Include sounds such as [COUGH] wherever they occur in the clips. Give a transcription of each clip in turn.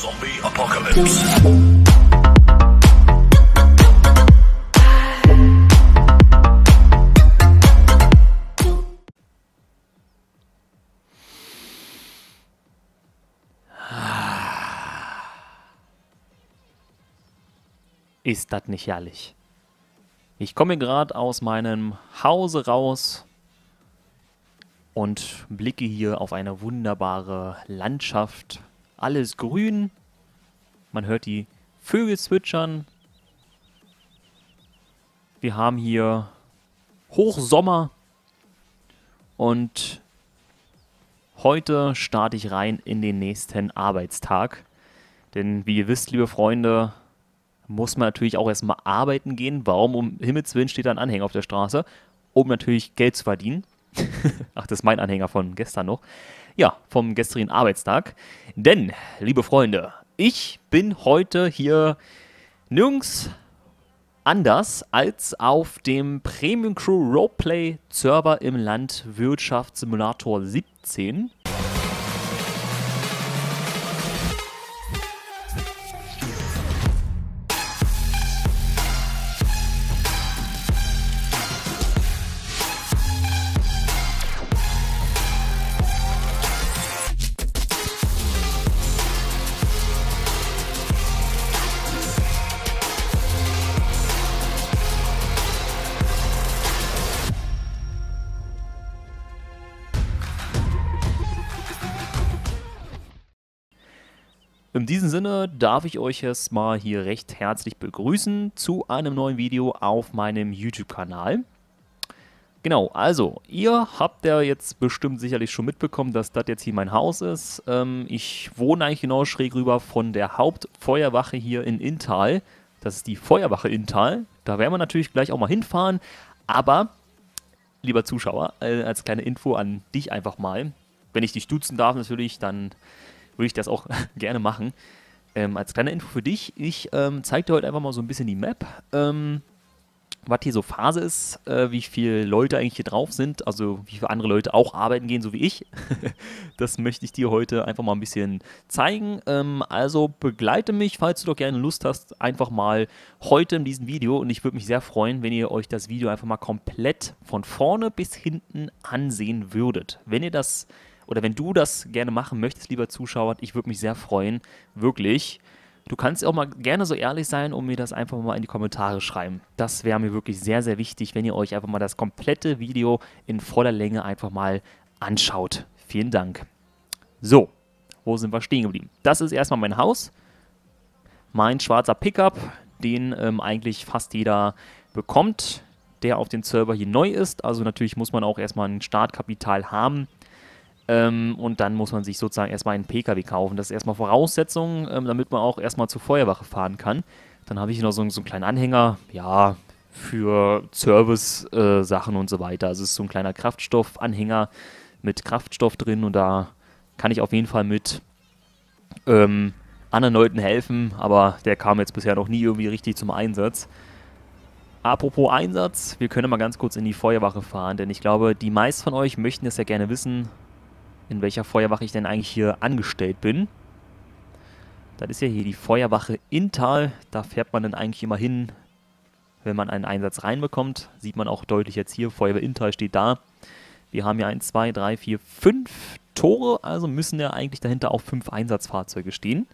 Zombie Apocalypse. Ist das nicht herrlich? Ich komme gerade aus meinem Hause raus und blicke hier auf eine wunderbare Landschaft. Alles grün. Man hört die Vögel zwitschern. Wir haben hier Hochsommer. Und heute starte ich rein in den nächsten Arbeitstag. Denn wie ihr wisst, liebe Freunde, muss man natürlich auch erstmal arbeiten gehen. Warum um Himmels Willen steht da ein Anhänger auf der Straße? Um natürlich Geld zu verdienen. [LAUGHS] Ach, das ist mein Anhänger von gestern noch. Ja, vom gestrigen Arbeitstag. Denn, liebe Freunde, ich bin heute hier nirgends anders als auf dem Premium Crew Roleplay Server im Land Wirtschaftssimulator 17. diesem Sinne darf ich euch jetzt mal hier recht herzlich begrüßen zu einem neuen Video auf meinem YouTube-Kanal. Genau, also, ihr habt ja jetzt bestimmt sicherlich schon mitbekommen, dass das jetzt hier mein Haus ist. Ähm, ich wohne eigentlich genau schräg rüber von der Hauptfeuerwache hier in Inntal. Das ist die Feuerwache Inntal. Da werden wir natürlich gleich auch mal hinfahren. Aber, lieber Zuschauer, äh, als kleine Info an dich einfach mal. Wenn ich dich duzen darf natürlich, dann würde ich das auch [LAUGHS] gerne machen. Ähm, als kleine Info für dich, ich ähm, zeige dir heute einfach mal so ein bisschen die Map, ähm, was hier so Phase ist, äh, wie viele Leute eigentlich hier drauf sind, also wie viele andere Leute auch arbeiten gehen, so wie ich. [LAUGHS] das möchte ich dir heute einfach mal ein bisschen zeigen. Ähm, also begleite mich, falls du doch gerne Lust hast, einfach mal heute in diesem Video und ich würde mich sehr freuen, wenn ihr euch das Video einfach mal komplett von vorne bis hinten ansehen würdet. Wenn ihr das oder wenn du das gerne machen möchtest, lieber Zuschauer, ich würde mich sehr freuen, wirklich. Du kannst auch mal gerne so ehrlich sein und mir das einfach mal in die Kommentare schreiben. Das wäre mir wirklich sehr, sehr wichtig, wenn ihr euch einfach mal das komplette Video in voller Länge einfach mal anschaut. Vielen Dank. So, wo sind wir stehen geblieben? Das ist erstmal mein Haus. Mein schwarzer Pickup, den ähm, eigentlich fast jeder bekommt, der auf dem Server hier neu ist. Also natürlich muss man auch erstmal ein Startkapital haben. Ähm, und dann muss man sich sozusagen erstmal einen Pkw kaufen. Das ist erstmal Voraussetzung, ähm, damit man auch erstmal zur Feuerwache fahren kann. Dann habe ich noch so, so einen kleinen Anhänger, ja, für Service-Sachen äh, und so weiter. Also es ist so ein kleiner Kraftstoffanhänger mit Kraftstoff drin und da kann ich auf jeden Fall mit ähm, anderen Leuten helfen, aber der kam jetzt bisher noch nie irgendwie richtig zum Einsatz. Apropos Einsatz, wir können mal ganz kurz in die Feuerwache fahren, denn ich glaube, die meisten von euch möchten das ja gerne wissen, in welcher Feuerwache ich denn eigentlich hier angestellt bin. Das ist ja hier die Feuerwache Intal. Da fährt man dann eigentlich immer hin, wenn man einen Einsatz reinbekommt. Sieht man auch deutlich jetzt hier, Feuerwehr Intal steht da. Wir haben ja 1, 2, 3, 4, 5 Tore, also müssen ja eigentlich dahinter auch fünf Einsatzfahrzeuge stehen.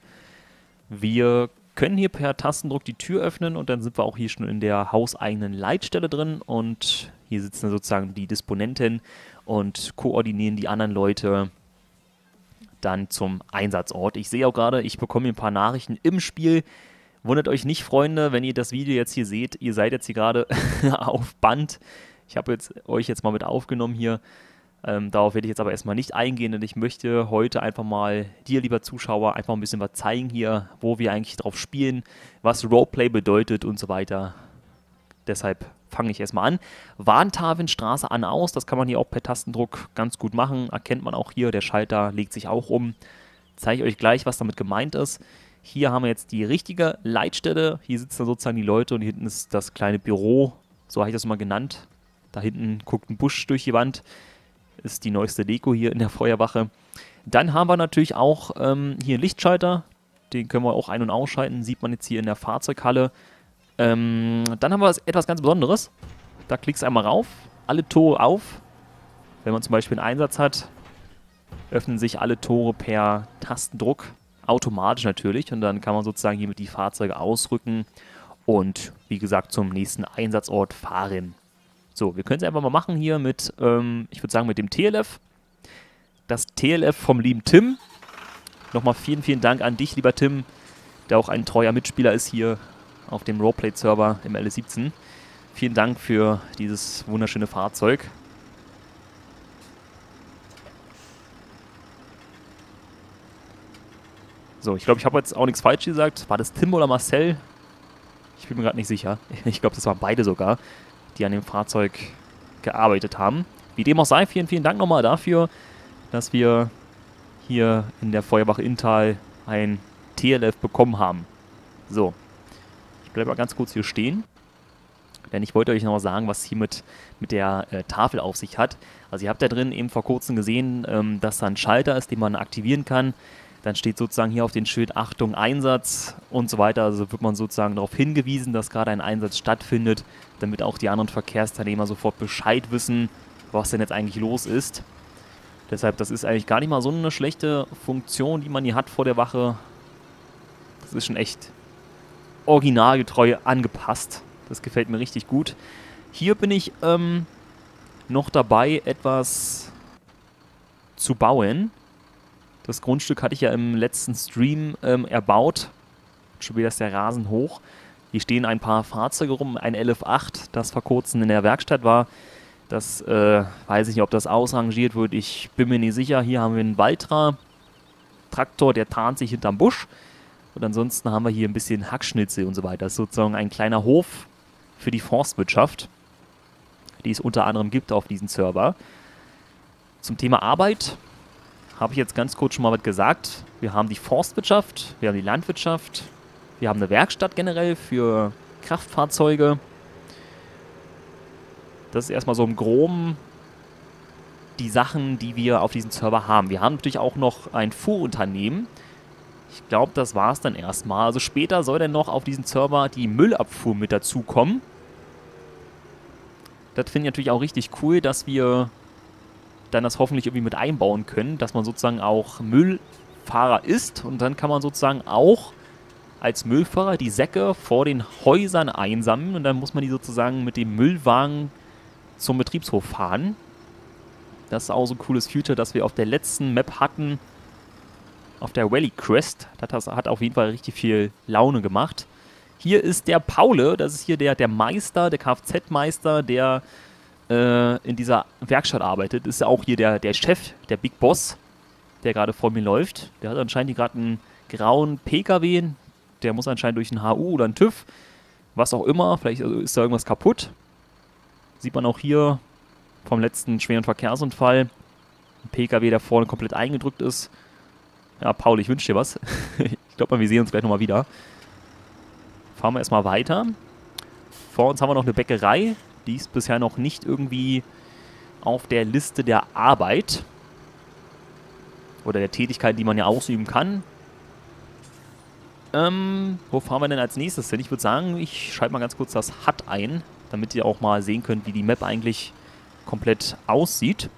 Wir können hier per Tastendruck die Tür öffnen und dann sind wir auch hier schon in der hauseigenen Leitstelle drin und hier sitzen sozusagen die Disponenten und koordinieren die anderen Leute dann zum Einsatzort. Ich sehe auch gerade, ich bekomme ein paar Nachrichten im Spiel. Wundert euch nicht, Freunde, wenn ihr das Video jetzt hier seht. Ihr seid jetzt hier gerade [LAUGHS] auf Band. Ich habe jetzt, euch jetzt mal mit aufgenommen hier. Ähm, darauf werde ich jetzt aber erstmal nicht eingehen, denn ich möchte heute einfach mal dir, lieber Zuschauer, einfach ein bisschen was zeigen hier, wo wir eigentlich drauf spielen, was Roleplay bedeutet und so weiter. Deshalb fange ich erstmal an. Warntafelstraße an aus, das kann man hier auch per Tastendruck ganz gut machen. Erkennt man auch hier, der Schalter legt sich auch um. Zeige ich euch gleich, was damit gemeint ist. Hier haben wir jetzt die richtige Leitstelle. Hier sitzen dann sozusagen die Leute und hier hinten ist das kleine Büro. So habe ich das mal genannt. Da hinten guckt ein Busch durch die Wand. Ist die neueste Deko hier in der Feuerwache. Dann haben wir natürlich auch ähm, hier einen Lichtschalter. Den können wir auch ein- und ausschalten. Sieht man jetzt hier in der Fahrzeughalle. Ähm, dann haben wir etwas ganz Besonderes. Da klickst du einmal rauf. Alle Tore auf. Wenn man zum Beispiel einen Einsatz hat, öffnen sich alle Tore per Tastendruck. Automatisch natürlich. Und dann kann man sozusagen hiermit die Fahrzeuge ausrücken und wie gesagt zum nächsten Einsatzort fahren. So, wir können es einfach mal machen hier mit, ähm, ich würde sagen, mit dem TLF. Das TLF vom lieben Tim. Nochmal vielen, vielen Dank an dich, lieber Tim, der auch ein treuer Mitspieler ist hier auf dem Roleplay-Server im LS17. Vielen Dank für dieses wunderschöne Fahrzeug. So, ich glaube, ich habe jetzt auch nichts falsch gesagt. War das Tim oder Marcel? Ich bin mir gerade nicht sicher. [LAUGHS] Ich glaube, das waren beide sogar, die an dem Fahrzeug gearbeitet haben. Wie dem auch sei, vielen, vielen Dank nochmal dafür, dass wir hier in der Feuerwache Inntal ein TLF bekommen haben. So, bleibe mal ganz kurz hier stehen, denn ich wollte euch noch mal sagen, was hier mit, mit der äh, Tafel auf sich hat. Also ihr habt da drin eben vor kurzem gesehen, ähm, dass da ein Schalter ist, den man aktivieren kann. Dann steht sozusagen hier auf den Schild Achtung, Einsatz und so weiter. Also wird man sozusagen darauf hingewiesen, dass gerade ein Einsatz stattfindet, damit auch die anderen Verkehrsteilnehmer sofort Bescheid wissen, was denn jetzt eigentlich los ist. Deshalb, das ist eigentlich gar nicht mal so eine schlechte Funktion, die man hier hat vor der Wache. Das ist schon echt originalgetreu angepasst. Das gefällt mir richtig gut. Hier bin ich ähm, noch dabei, etwas zu bauen. Das Grundstück hatte ich ja im letzten Stream ähm, erbaut. Schon wieder ist der Rasen hoch. Hier stehen ein paar Fahrzeuge rum. Ein LF8, das vor kurzem in der Werkstatt war. Das äh, weiß ich nicht, ob das ausrangiert wird. Ich bin mir nicht sicher. Hier haben wir einen Valtra-Traktor, der tarnt sich hinterm Busch. Und ansonsten haben wir hier ein bisschen Hackschnitzel und so weiter. Das ist sozusagen ein kleiner Hof für die Forstwirtschaft, die es unter anderem gibt auf diesem Server. Zum Thema Arbeit habe ich jetzt ganz kurz schon mal was gesagt. Wir haben die Forstwirtschaft, wir haben die Landwirtschaft, wir haben eine Werkstatt generell für Kraftfahrzeuge. Das ist erstmal so im Groben die Sachen, die wir auf diesem Server haben. Wir haben natürlich auch noch ein Fuhrunternehmen. Ich glaube, das war es dann erstmal. Also später soll dann noch auf diesem Server die Müllabfuhr mit dazukommen. Das finde ich natürlich auch richtig cool, dass wir dann das hoffentlich irgendwie mit einbauen können, dass man sozusagen auch Müllfahrer ist und dann kann man sozusagen auch als Müllfahrer die Säcke vor den Häusern einsammeln und dann muss man die sozusagen mit dem Müllwagen zum Betriebshof fahren. Das ist auch so ein cooles Future, das wir auf der letzten Map hatten, auf der Valley Crest. Das hat auf jeden Fall richtig viel Laune gemacht. Hier ist der Paule, das ist hier der, der Meister, der Kfz-Meister, der äh, in dieser Werkstatt arbeitet. Ist ja auch hier der, der Chef, der Big Boss, der gerade vor mir läuft. Der hat anscheinend hier gerade einen grauen PKW. Der muss anscheinend durch einen HU oder einen TÜV. Was auch immer. Vielleicht ist da irgendwas kaputt. Sieht man auch hier vom letzten schweren Verkehrsunfall. Ein PKW, der vorne komplett eingedrückt ist. Ja, Paul, ich wünsche dir was. [LAUGHS] ich glaube mal, wir sehen uns gleich nochmal wieder. Fahren wir erstmal weiter. Vor uns haben wir noch eine Bäckerei. Die ist bisher noch nicht irgendwie auf der Liste der Arbeit oder der Tätigkeit, die man ja ausüben kann. Ähm, wo fahren wir denn als nächstes hin? Ich würde sagen, ich schalte mal ganz kurz das HUD ein, damit ihr auch mal sehen könnt, wie die Map eigentlich komplett aussieht.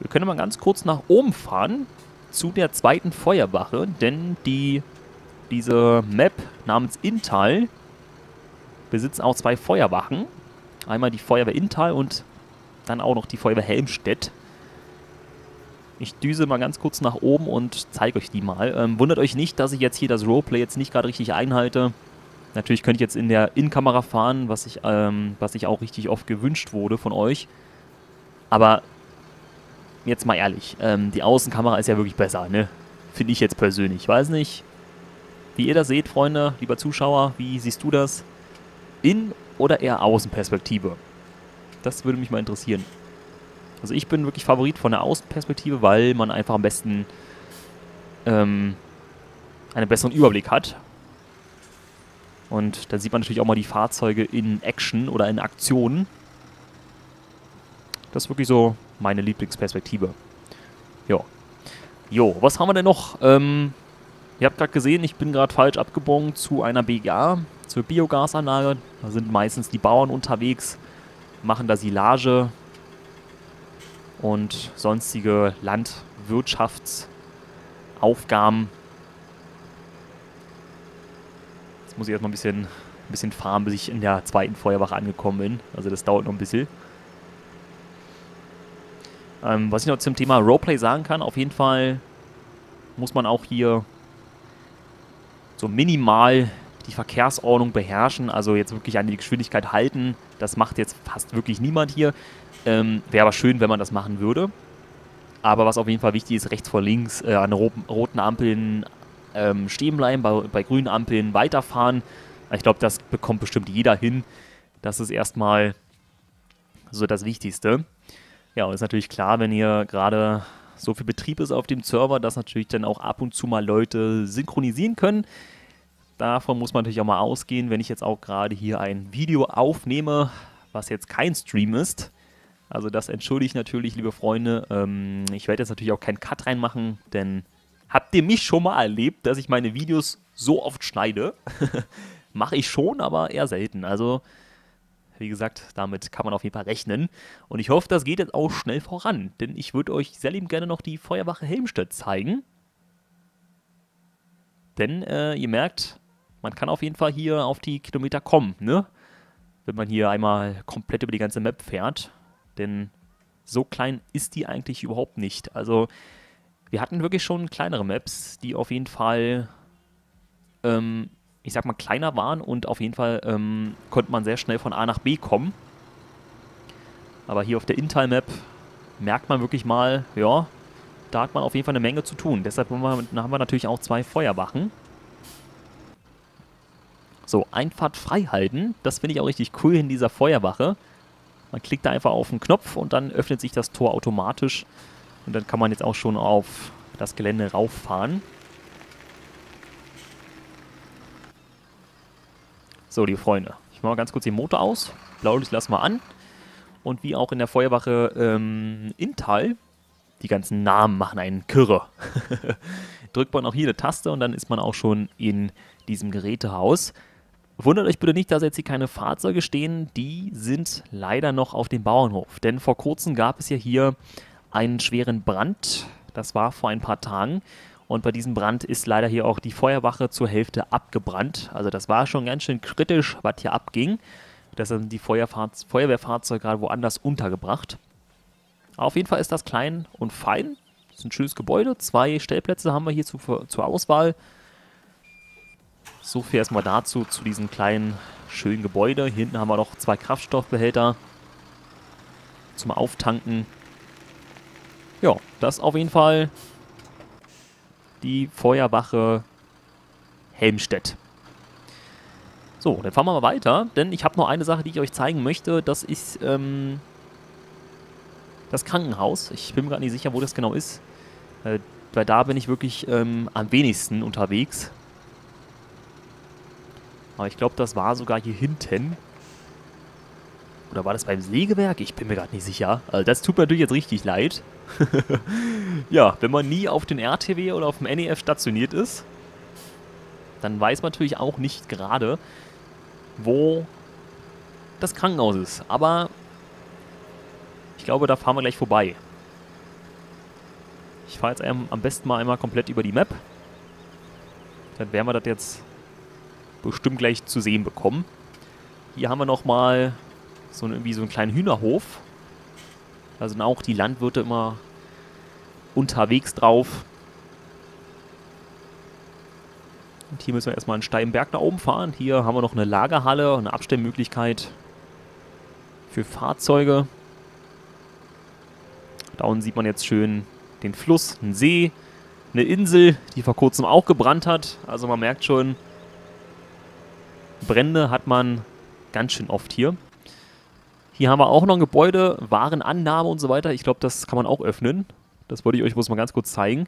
Wir können mal ganz kurz nach oben fahren zu der zweiten Feuerwache, denn die, diese Map namens Intal besitzt auch zwei Feuerwachen. Einmal die Feuerwehr Intal und dann auch noch die Feuerwehr Helmstedt. Ich düse mal ganz kurz nach oben und zeige euch die mal. Ähm, wundert euch nicht, dass ich jetzt hier das Roleplay jetzt nicht gerade richtig einhalte. Natürlich könnte ich jetzt in der Innenkamera fahren, was ich, ähm, was ich auch richtig oft gewünscht wurde von euch. Aber jetzt mal ehrlich, ähm, die Außenkamera ist ja wirklich besser, ne? Finde ich jetzt persönlich. Ich weiß nicht, wie ihr das seht, Freunde, lieber Zuschauer. Wie siehst du das? In- oder eher Außenperspektive? Das würde mich mal interessieren. Also ich bin wirklich Favorit von der Außenperspektive, weil man einfach am besten ähm, einen besseren Überblick hat. Und da sieht man natürlich auch mal die Fahrzeuge in Action oder in Aktion. Das ist wirklich so meine Lieblingsperspektive. Jo. Jo, was haben wir denn noch? Ähm, ihr habt gerade gesehen, ich bin gerade falsch abgebogen zu einer BGA, zur Biogasanlage. Da sind meistens die Bauern unterwegs, machen da Silage und sonstige Landwirtschaftsaufgaben. Jetzt muss ich erstmal ein bisschen, ein bisschen fahren, bis ich in der zweiten Feuerwache angekommen bin. Also das dauert noch ein bisschen. Ähm, was ich noch zum Thema Roleplay sagen kann, auf jeden Fall muss man auch hier so minimal die Verkehrsordnung beherrschen, also jetzt wirklich an die Geschwindigkeit halten. Das macht jetzt fast wirklich niemand hier. Ähm, Wäre aber schön, wenn man das machen würde. Aber was auf jeden Fall wichtig ist, rechts vor links äh, an roten Ampeln ähm, stehen bleiben, bei, bei grünen Ampeln weiterfahren. Ich glaube, das bekommt bestimmt jeder hin. Das ist erstmal so das Wichtigste. Ja, und ist natürlich klar, wenn ihr gerade so viel Betrieb ist auf dem Server, dass natürlich dann auch ab und zu mal Leute synchronisieren können. Davon muss man natürlich auch mal ausgehen, wenn ich jetzt auch gerade hier ein Video aufnehme, was jetzt kein Stream ist. Also das entschuldige ich natürlich, liebe Freunde. Ähm, ich werde jetzt natürlich auch keinen Cut reinmachen, denn habt ihr mich schon mal erlebt, dass ich meine Videos so oft schneide? [LAUGHS] Mache ich schon, aber eher selten. Also wie gesagt, damit kann man auf jeden Fall rechnen. Und ich hoffe, das geht jetzt auch schnell voran, denn ich würde euch sehr lieb gerne noch die Feuerwache Helmstedt zeigen. Denn äh, ihr merkt, man kann auf jeden Fall hier auf die Kilometer kommen, ne? Wenn man hier einmal komplett über die ganze Map fährt. Denn so klein ist die eigentlich überhaupt nicht. Also wir hatten wirklich schon kleinere Maps, die auf jeden Fall ähm, ich sag mal, kleiner waren und auf jeden Fall ähm, konnte man sehr schnell von A nach B kommen. Aber hier auf der Intel-Map merkt man wirklich mal, ja, da hat man auf jeden Fall eine Menge zu tun. Deshalb haben wir, haben wir natürlich auch zwei Feuerwachen. So, Einfahrt frei halten. Das finde ich auch richtig cool in dieser Feuerwache. Man klickt da einfach auf den Knopf und dann öffnet sich das Tor automatisch. Und dann kann man jetzt auch schon auf das Gelände rauffahren. So, liebe Freunde, ich mache mal ganz kurz den Motor aus. Blaulicht lassen wir an. Und wie auch in der Feuerwache ähm, Intal, die ganzen Namen machen einen Kirre. [LAUGHS] Drückt man auch hier eine Taste und dann ist man auch schon in diesem Gerätehaus. Wundert euch bitte nicht, dass jetzt hier keine Fahrzeuge stehen. Die sind leider noch auf dem Bauernhof. Denn vor kurzem gab es ja hier einen schweren Brand. Das war vor ein paar Tagen. Und bei diesem Brand ist leider hier auch die Feuerwache zur Hälfte abgebrannt. Also das war schon ganz schön kritisch, was hier abging. Da sind die Feuerwehrfahrzeuge gerade woanders untergebracht. auf jeden Fall ist das klein und fein. Das ist ein schönes Gebäude. Zwei Stellplätze haben wir hier zu, zur Auswahl. So viel erstmal dazu, zu diesem kleinen, schönen Gebäude. Hier hinten haben wir noch zwei Kraftstoffbehälter zum Auftanken. Ja, das auf jeden Fall die Feuerwache Helmstedt. So, dann fahren wir mal weiter, denn ich habe noch eine Sache, die ich euch zeigen möchte. Das ist ähm, das Krankenhaus. Ich bin mir gerade nicht sicher, wo das genau ist. Äh, weil da bin ich wirklich ähm, am wenigsten unterwegs. Aber ich glaube, das war sogar hier hinten. Oder war das beim Sägewerk? Ich bin mir gerade nicht sicher. Also das tut mir natürlich jetzt richtig leid. [LAUGHS] ja, wenn man nie auf den RTW oder auf dem NEF stationiert ist, dann weiß man natürlich auch nicht gerade, wo das Krankenhaus ist. Aber ich glaube, da fahren wir gleich vorbei. Ich fahre jetzt am besten mal einmal komplett über die Map. Dann werden wir das jetzt bestimmt gleich zu sehen bekommen. Hier haben wir nochmal so so einen kleinen Hühnerhof. Da sind auch die Landwirte immer unterwegs drauf. Und hier müssen wir erstmal einen steilen Berg nach oben fahren. Hier haben wir noch eine Lagerhalle, eine Abstellmöglichkeit für Fahrzeuge. Da unten sieht man jetzt schön den Fluss, einen See, eine Insel, die vor kurzem auch gebrannt hat. Also man merkt schon, Brände hat man ganz schön oft hier. Hier haben wir auch noch ein Gebäude, Warenannahme und so weiter. Ich glaube, das kann man auch öffnen. Das wollte ich euch bloß mal ganz kurz zeigen.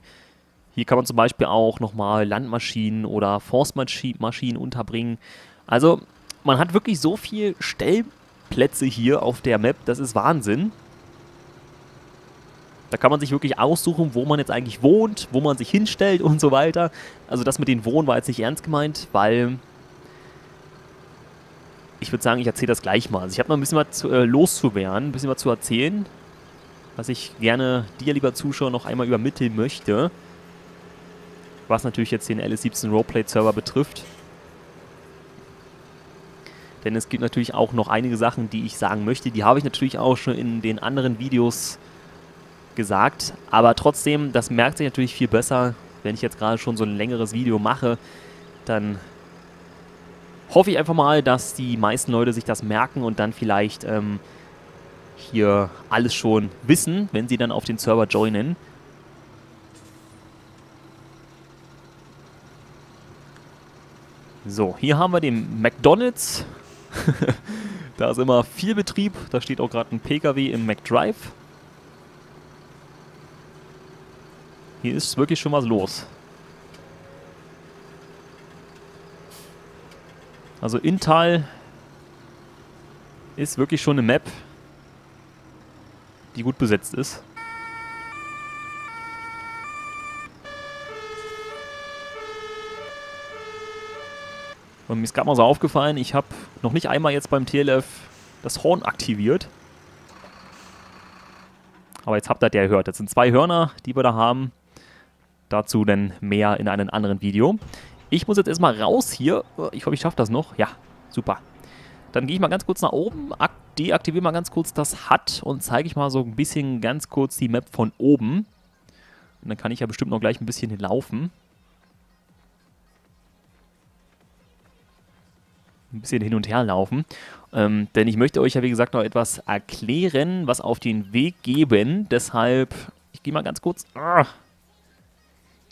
Hier kann man zum Beispiel auch nochmal Landmaschinen oder Forstmaschinen unterbringen. Also, man hat wirklich so viel Stellplätze hier auf der Map. Das ist Wahnsinn. Da kann man sich wirklich aussuchen, wo man jetzt eigentlich wohnt, wo man sich hinstellt [LAUGHS] und so weiter. Also das mit den Wohnen war jetzt nicht ernst gemeint, weil ich würde sagen, ich erzähle das gleich mal. Also ich habe noch ein bisschen was zu, äh, loszuwerden, ein bisschen was zu erzählen, was ich gerne dir, lieber Zuschauer, noch einmal übermitteln möchte. Was natürlich jetzt den LS17 Roleplay-Server betrifft. Denn es gibt natürlich auch noch einige Sachen, die ich sagen möchte. Die habe ich natürlich auch schon in den anderen Videos gesagt. Aber trotzdem, das merkt sich natürlich viel besser, wenn ich jetzt gerade schon so ein längeres Video mache. Dann hoffe ich einfach mal, dass die meisten Leute sich das merken und dann vielleicht ähm, hier alles schon wissen, wenn sie dann auf den Server joinen. So, hier haben wir den McDonalds. [LAUGHS] da ist immer viel Betrieb. Da steht auch gerade ein PKW im McDrive. Hier ist wirklich schon was los. Also Intal ist wirklich schon eine Map, die gut besetzt ist. Und mir ist gerade mal so aufgefallen, ich habe noch nicht einmal jetzt beim TLF das Horn aktiviert. Aber jetzt habt ihr ja gehört. Das sind zwei Hörner, die wir da haben. Dazu dann mehr in einem anderen Video. Ich muss jetzt erstmal raus hier. Ich hoffe, ich schaffe das noch. Ja, super. Dann gehe ich mal ganz kurz nach oben, deaktiviere mal ganz kurz das HUD und zeige ich mal so ein bisschen ganz kurz die Map von oben. Und dann kann ich ja bestimmt noch gleich ein bisschen laufen. ein bisschen hin und her laufen. Ähm, denn ich möchte euch ja, wie gesagt, noch etwas erklären, was auf den Weg geben. Deshalb, ich gehe mal ganz kurz ah,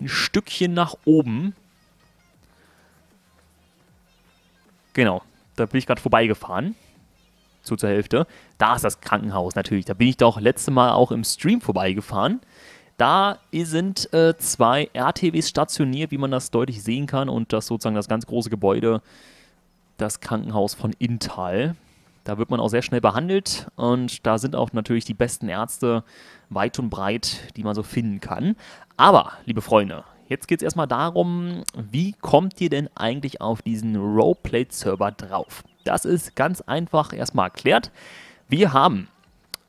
ein Stückchen nach oben. Genau, da bin ich gerade vorbeigefahren. So zur Hälfte. Da ist das Krankenhaus natürlich. Da bin ich doch letzte Mal auch im Stream vorbeigefahren. Da sind äh, zwei RTWs stationiert, wie man das deutlich sehen kann. Und das sozusagen das ganz große Gebäude das Krankenhaus von Intal. Da wird man auch sehr schnell behandelt und da sind auch natürlich die besten Ärzte weit und breit, die man so finden kann. Aber, liebe Freunde, jetzt geht es erstmal darum, wie kommt ihr denn eigentlich auf diesen Roleplay-Server drauf? Das ist ganz einfach erstmal erklärt. Wir haben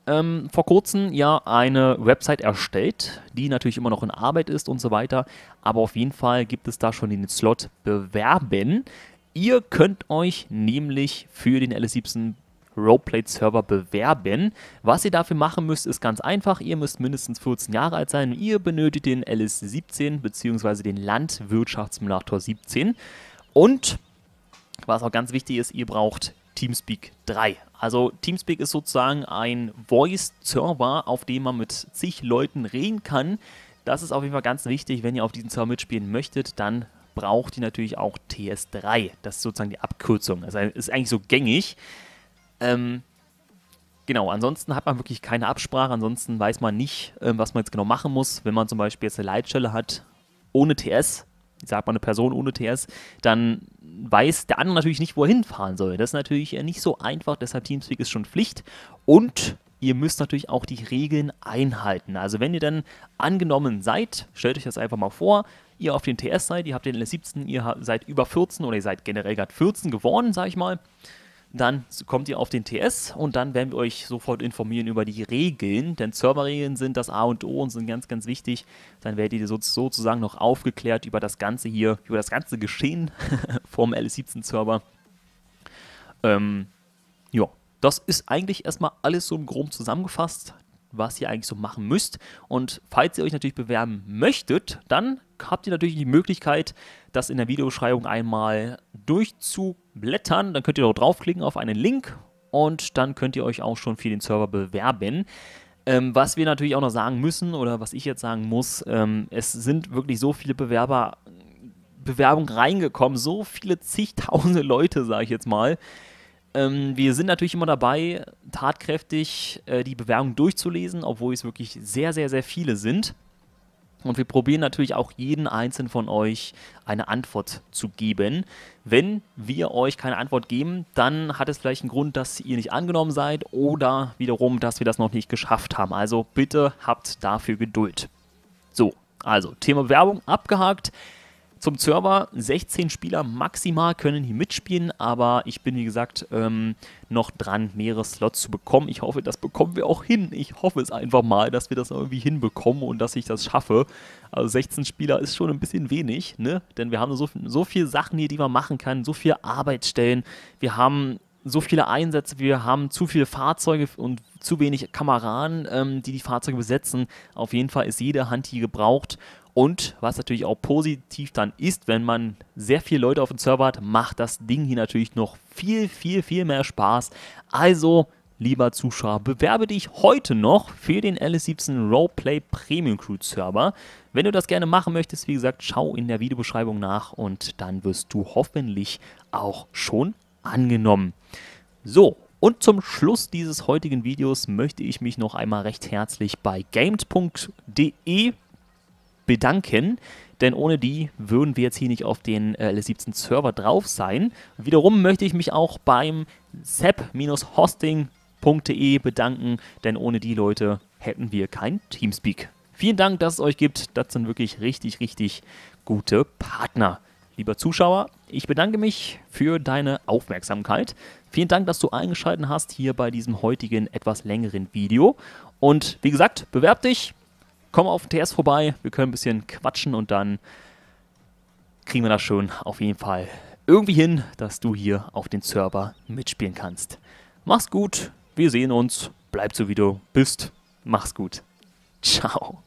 ähm, vor kurzem ja eine Website erstellt, die natürlich immer noch in Arbeit ist und so weiter. Aber auf jeden Fall gibt es da schon den Slot Bewerben. Ihr könnt euch nämlich für den LS17 Roleplay-Server bewerben. Was ihr dafür machen müsst, ist ganz einfach. Ihr müsst mindestens 14 Jahre alt sein. Ihr benötigt den LS17 bzw. den Landwirtschaftssimulator 17. Und was auch ganz wichtig ist, ihr braucht Teamspeak 3. Also Teamspeak ist sozusagen ein Voice-Server, auf dem man mit zig Leuten reden kann. Das ist auf jeden Fall ganz wichtig. Wenn ihr auf diesem Server mitspielen möchtet, dann braucht die natürlich auch TS3. Das ist sozusagen die Abkürzung. Das ist eigentlich so gängig. Ähm, genau, ansonsten hat man wirklich keine Absprache. Ansonsten weiß man nicht, ähm, was man jetzt genau machen muss. Wenn man zum Beispiel jetzt eine Leitstelle hat ohne TS, ich sag mal eine Person ohne TS, dann weiß der andere natürlich nicht, wo er hinfahren soll. Das ist natürlich nicht so einfach, deshalb Teamspeak ist schon Pflicht. Und ihr müsst natürlich auch die Regeln einhalten. Also wenn ihr dann angenommen seid, stellt euch das einfach mal vor, ihr auf den TS seid, ihr habt den LS17, ihr seid über 14 oder ihr seid generell gerade 14 geworden, sag ich mal, dann kommt ihr auf den TS und dann werden wir euch sofort informieren über die Regeln, denn Serverregeln sind das A und O und sind ganz, ganz wichtig. Dann werdet ihr sozusagen noch aufgeklärt über das Ganze hier, über das ganze Geschehen [LAUGHS] vom LS17-Server. Ähm, ja, das ist eigentlich erstmal alles so im Groben zusammengefasst was ihr eigentlich so machen müsst. Und falls ihr euch natürlich bewerben möchtet, dann habt ihr natürlich die Möglichkeit, das in der Videobeschreibung einmal durchzublättern. Dann könnt ihr dort draufklicken auf einen Link und dann könnt ihr euch auch schon für den Server bewerben. Ähm, was wir natürlich auch noch sagen müssen oder was ich jetzt sagen muss, ähm, es sind wirklich so viele Bewerber, Bewerbungen reingekommen, so viele zigtausende Leute, sage ich jetzt mal. Ähm, wir sind natürlich immer dabei, tatkräftig äh, die Bewerbung durchzulesen, obwohl es wirklich sehr, sehr, sehr viele sind. Und wir probieren natürlich auch jeden einzelnen von euch eine Antwort zu geben. Wenn wir euch keine Antwort geben, dann hat es vielleicht einen Grund, dass ihr nicht angenommen seid oder wiederum, dass wir das noch nicht geschafft haben. Also bitte habt dafür Geduld. So, also Thema Werbung abgehakt. Zum Server, 16 Spieler maximal können hier mitspielen, aber ich bin wie gesagt ähm, noch dran, mehrere Slots zu bekommen. Ich hoffe, das bekommen wir auch hin. Ich hoffe es einfach mal, dass wir das irgendwie hinbekommen und dass ich das schaffe. Also 16 Spieler ist schon ein bisschen wenig, ne? Denn wir haben so, so viele Sachen hier, die man machen kann, so viele Arbeitsstellen. Wir haben so viele Einsätze, wir haben zu viele Fahrzeuge und zu wenig Kameraden, ähm, die die Fahrzeuge besetzen. Auf jeden Fall ist jede Hand hier gebraucht und was natürlich auch positiv dann ist, wenn man sehr viele Leute auf dem Server hat, macht das Ding hier natürlich noch viel, viel, viel mehr Spaß. Also, lieber Zuschauer, bewerbe dich heute noch für den LS17 Roleplay Premium Crew Server. Wenn du das gerne machen möchtest, wie gesagt, schau in der Videobeschreibung nach und dann wirst du hoffentlich auch schon angenommen. So, und zum Schluss dieses heutigen Videos möchte ich mich noch einmal recht herzlich bei gamed.de bedanken, denn ohne die würden wir jetzt hier nicht auf den äh, LS17 Server drauf sein. Wiederum möchte ich mich auch beim sep-hosting.de bedanken, denn ohne die Leute hätten wir kein Teamspeak. Vielen Dank, dass es euch gibt. Das sind wirklich richtig, richtig gute Partner. Lieber Zuschauer, ich bedanke mich für deine Aufmerksamkeit. Vielen Dank, dass du eingeschaltet hast hier bei diesem heutigen etwas längeren Video. Und wie gesagt, bewerb dich, komm auf TS vorbei, wir können ein bisschen quatschen und dann kriegen wir das schon auf jeden Fall irgendwie hin, dass du hier auf den Server mitspielen kannst. Mach's gut, wir sehen uns, bleib so wie du bist, mach's gut. Ciao.